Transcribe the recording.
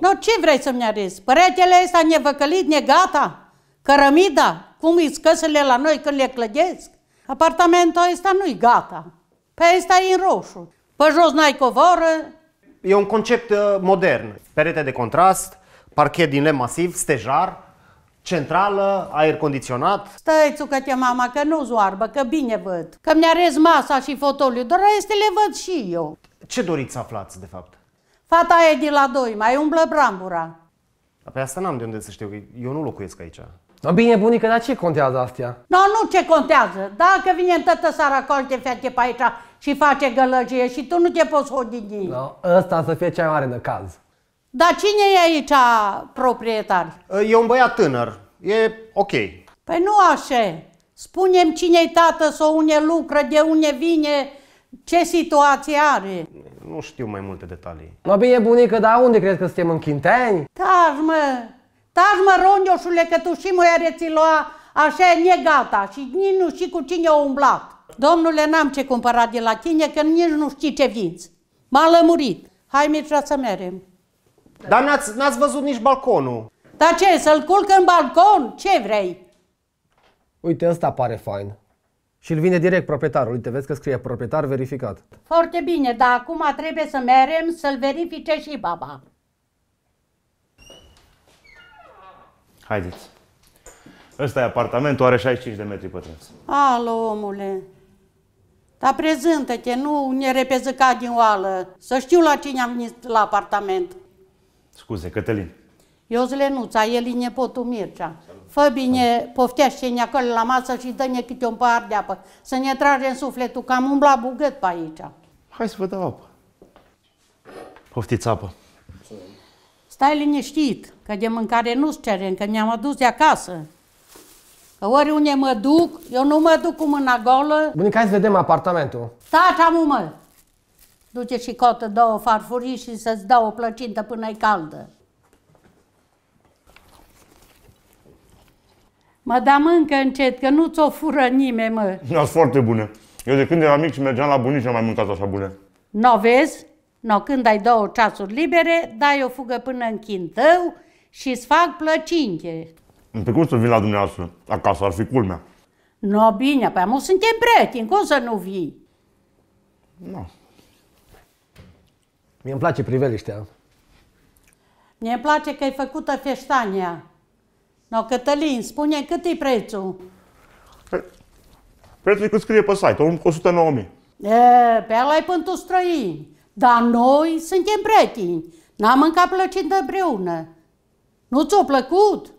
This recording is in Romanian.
No, ce vrei să-mi arăți? Păretele ăsta nevăcălit, negata? Cărămida? Cum îi căsele la noi când le clădesc? Apartamentul ăsta nu-i gata. Pe ăsta e în roșu. Pe jos n-ai covoră. E un concept uh, modern. Perete de contrast, parchet din lemn masiv, stejar, centrală, aer condiționat. Stai, țucă-te, mama, că nu zoarbă, că bine văd. Că mi arez masa și fotoliu, doar este le văd și eu. Ce doriți să aflați, de fapt? Fata e de la doi, mai umblă brambura. Pe asta n-am de unde să știu, că eu nu locuiesc aici. No, bine, bunică, dar ce contează astea? No, nu ce contează. Dacă vine în tătă sara colte fete pe aici și face gălăgie și tu nu te poți hodini. No, ăsta să fie cea mai mare năcaz. Dar cine e aici proprietar? E un băiat tânăr, e ok. Păi nu așa. Spunem cine-i tată sau unde lucră, de unde vine, ce situație are. Nu știu mai multe detalii. No, bine, bunică, dar unde crezi că suntem în Chinteni? Taci, mă! Taci, mă, rondioșule, că tu și mă reți lua așa e negata și nici nu știi cu cine o umblat. Domnule, n-am ce cumpăra de la tine, că nici nu știi ce vinți. M-a lămurit. Hai, Mircea, să merem. Dar n-ați, n-ați văzut nici balconul. Dar ce, să-l culc în balcon? Ce vrei? Uite, ăsta pare fain. Și îl vine direct proprietarul. Uite, vezi că scrie proprietar verificat. Foarte bine, dar acum trebuie să merem să-l verifice și baba. Haideți. Ăsta e apartamentul, are 65 de metri pătrați. Alo, omule. Dar prezintă-te, nu ne repeză ca din oală. Să știu la cine am venit la apartament. Scuze, Cătălin. Eu sunt Lenuța, el e nepotul Mircea. Fă bine, poftește-ne acolo la masă și dă-ne câte un pahar de apă. Să ne tragem sufletul, că am umblat bugăt pe aici. Hai să vă dau apă. Poftiți apă. Stai liniștit, că de mâncare nu-ți cerem, că ne-am adus de acasă. Că oriunde mă duc, eu nu mă duc cu mâna golă. Bunică, hai să vedem apartamentul. Taci, amu, mă! Du-te și cotă două farfurii și să-ți dau o plăcintă până e caldă. Mă, da mâncă încet, că nu ți-o fură nimeni, mă. Sunt foarte bune. Eu de când eram mic și mergeam la bunici, am mai mâncat așa bune. Nu vezi? No, când ai două ceasuri libere, dai o fugă până în chin tău și îți fac plăcinte. Pe cum să vin la dumneavoastră? Acasă ar fi culmea. No, bine, pe amu suntem prieteni, cum să nu vii? Nu. Mie îmi place priveliștea. Mie îmi place că ai făcută feștania. No, Cătălin, spune cât e prețul? Prețul cât scrie pe site, 109.000. E, pe ăla ai pentru străini. Dar noi suntem prieteni. N-am mâncat plăcintă împreună. Nu ți-a plăcut?